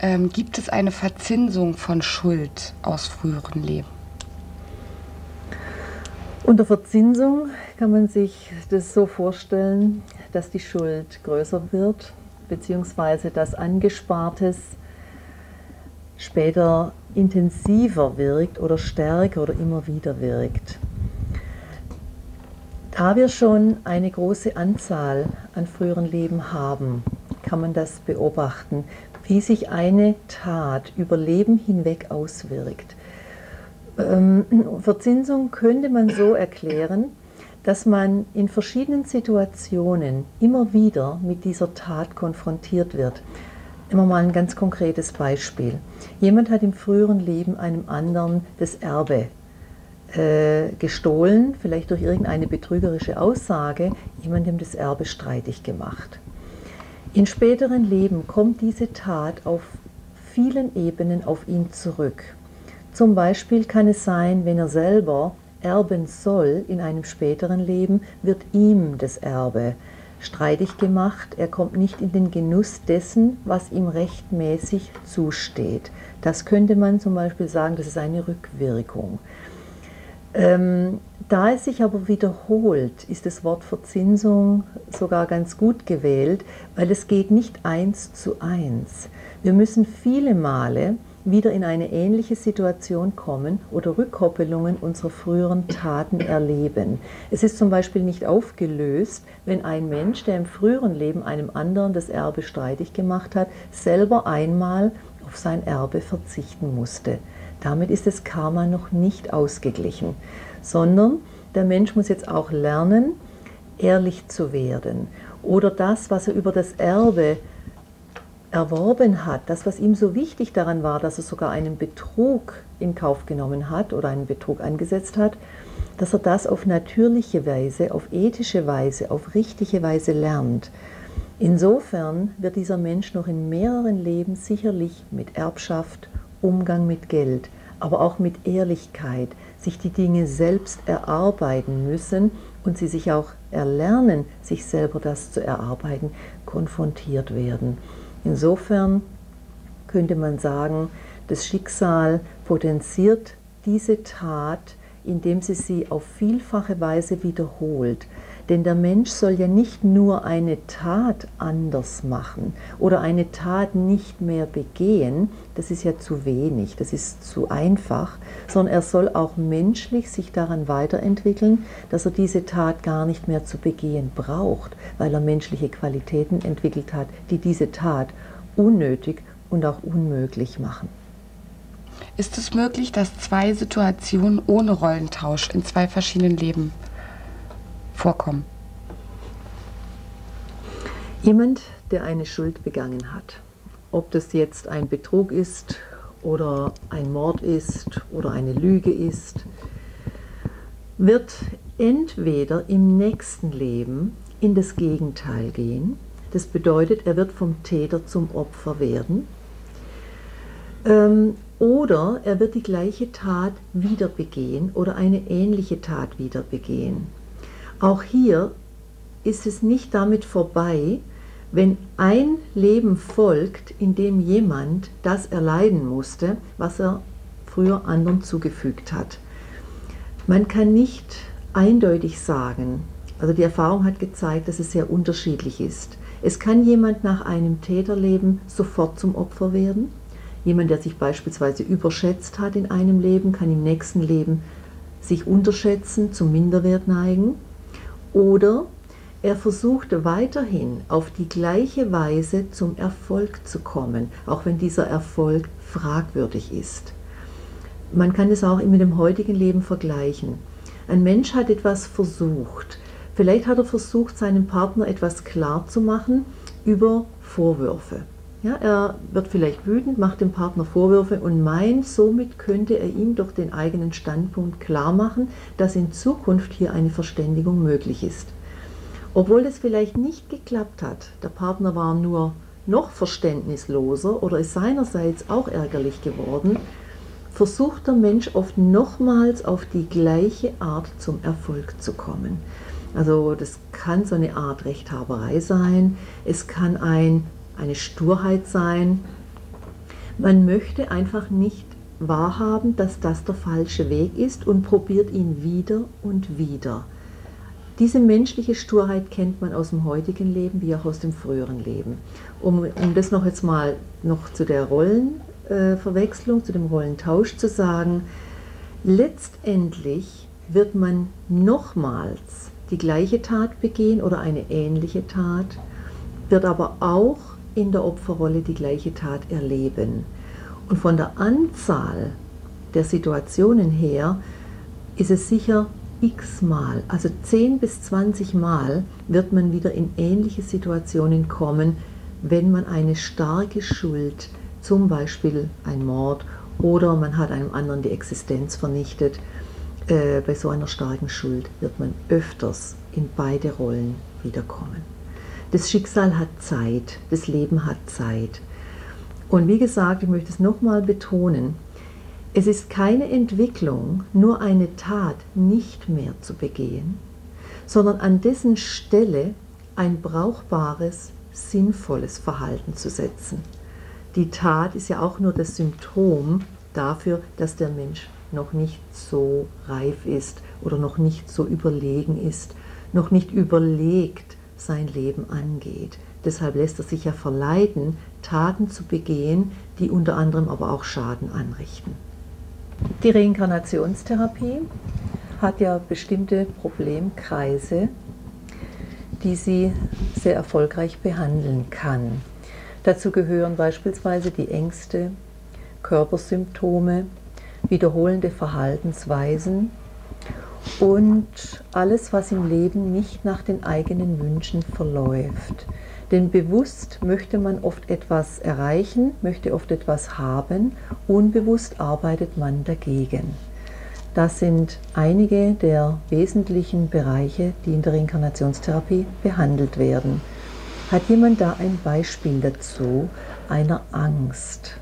Ähm, gibt es eine Verzinsung von Schuld aus früheren Leben? Unter Verzinsung kann man sich das so vorstellen, dass die Schuld größer wird, beziehungsweise dass Angespartes später intensiver wirkt oder stärker oder immer wieder wirkt. Da wir schon eine große Anzahl an früheren Leben haben, kann man das beobachten, wie sich eine Tat über Leben hinweg auswirkt. Ähm, Verzinsung könnte man so erklären, dass man in verschiedenen Situationen immer wieder mit dieser Tat konfrontiert wird. Immer mal ein ganz konkretes Beispiel. Jemand hat im früheren Leben einem anderen das Erbe äh, gestohlen, vielleicht durch irgendeine betrügerische Aussage, jemandem das Erbe streitig gemacht. In späteren Leben kommt diese Tat auf vielen Ebenen auf ihn zurück. Zum Beispiel kann es sein, wenn er selber erben soll in einem späteren Leben, wird ihm das Erbe streitig gemacht. Er kommt nicht in den Genuss dessen, was ihm rechtmäßig zusteht. Das könnte man zum Beispiel sagen, das ist eine Rückwirkung. Ähm, da es sich aber wiederholt, ist das Wort Verzinsung sogar ganz gut gewählt, weil es geht nicht eins zu eins. Wir müssen viele Male wieder in eine ähnliche Situation kommen oder Rückkoppelungen unserer früheren Taten erleben. Es ist zum Beispiel nicht aufgelöst, wenn ein Mensch, der im früheren Leben einem anderen das Erbe streitig gemacht hat, selber einmal auf sein Erbe verzichten musste. Damit ist das Karma noch nicht ausgeglichen, sondern der Mensch muss jetzt auch lernen, ehrlich zu werden oder das, was er über das Erbe erworben hat, das, was ihm so wichtig daran war, dass er sogar einen Betrug in Kauf genommen hat oder einen Betrug angesetzt hat, dass er das auf natürliche Weise, auf ethische Weise, auf richtige Weise lernt. Insofern wird dieser Mensch noch in mehreren Leben sicherlich mit Erbschaft, Umgang mit Geld, aber auch mit Ehrlichkeit, sich die Dinge selbst erarbeiten müssen und sie sich auch erlernen, sich selber das zu erarbeiten, konfrontiert werden. Insofern könnte man sagen, das Schicksal potenziert diese Tat, indem sie sie auf vielfache Weise wiederholt. Denn der Mensch soll ja nicht nur eine Tat anders machen oder eine Tat nicht mehr begehen, das ist ja zu wenig, das ist zu einfach, sondern er soll auch menschlich sich daran weiterentwickeln, dass er diese Tat gar nicht mehr zu begehen braucht, weil er menschliche Qualitäten entwickelt hat, die diese Tat unnötig und auch unmöglich machen. Ist es möglich, dass zwei Situationen ohne Rollentausch in zwei verschiedenen Leben vorkommen. Jemand, der eine Schuld begangen hat, ob das jetzt ein Betrug ist oder ein Mord ist oder eine Lüge ist, wird entweder im nächsten Leben in das Gegenteil gehen, das bedeutet, er wird vom Täter zum Opfer werden, ähm, oder er wird die gleiche Tat wieder begehen oder eine ähnliche Tat wieder begehen. Auch hier ist es nicht damit vorbei, wenn ein Leben folgt, in dem jemand das erleiden musste, was er früher anderen zugefügt hat. Man kann nicht eindeutig sagen, also die Erfahrung hat gezeigt, dass es sehr unterschiedlich ist. Es kann jemand nach einem Täterleben sofort zum Opfer werden. Jemand, der sich beispielsweise überschätzt hat in einem Leben, kann im nächsten Leben sich unterschätzen, zum Minderwert neigen. Oder er versucht weiterhin auf die gleiche Weise zum Erfolg zu kommen, auch wenn dieser Erfolg fragwürdig ist. Man kann es auch mit dem heutigen Leben vergleichen. Ein Mensch hat etwas versucht. Vielleicht hat er versucht, seinem Partner etwas klarzumachen über Vorwürfe. Ja, er wird vielleicht wütend, macht dem Partner Vorwürfe und meint, somit könnte er ihm durch den eigenen Standpunkt klar machen, dass in Zukunft hier eine Verständigung möglich ist. Obwohl das vielleicht nicht geklappt hat, der Partner war nur noch verständnisloser oder ist seinerseits auch ärgerlich geworden, versucht der Mensch oft nochmals auf die gleiche Art zum Erfolg zu kommen. Also das kann so eine Art Rechthaberei sein, es kann ein eine Sturheit sein. Man möchte einfach nicht wahrhaben, dass das der falsche Weg ist und probiert ihn wieder und wieder. Diese menschliche Sturheit kennt man aus dem heutigen Leben wie auch aus dem früheren Leben. Um, um das noch jetzt mal noch zu der Rollenverwechslung, äh, zu dem Rollentausch zu sagen, letztendlich wird man nochmals die gleiche Tat begehen oder eine ähnliche Tat, wird aber auch in der Opferrolle die gleiche Tat erleben. Und von der Anzahl der Situationen her ist es sicher x-mal, also 10 bis 20 Mal wird man wieder in ähnliche Situationen kommen, wenn man eine starke Schuld, zum Beispiel ein Mord oder man hat einem anderen die Existenz vernichtet, äh, bei so einer starken Schuld wird man öfters in beide Rollen wiederkommen. Das Schicksal hat Zeit, das Leben hat Zeit. Und wie gesagt, ich möchte es nochmal betonen, es ist keine Entwicklung, nur eine Tat nicht mehr zu begehen, sondern an dessen Stelle ein brauchbares, sinnvolles Verhalten zu setzen. Die Tat ist ja auch nur das Symptom dafür, dass der Mensch noch nicht so reif ist oder noch nicht so überlegen ist, noch nicht überlegt sein Leben angeht. Deshalb lässt er sich ja verleiten, Taten zu begehen, die unter anderem aber auch Schaden anrichten. Die Reinkarnationstherapie hat ja bestimmte Problemkreise, die sie sehr erfolgreich behandeln kann. Dazu gehören beispielsweise die Ängste, Körpersymptome, wiederholende Verhaltensweisen und alles, was im Leben nicht nach den eigenen Wünschen verläuft. Denn bewusst möchte man oft etwas erreichen, möchte oft etwas haben, unbewusst arbeitet man dagegen. Das sind einige der wesentlichen Bereiche, die in der Reinkarnationstherapie behandelt werden. Hat jemand da ein Beispiel dazu einer Angst?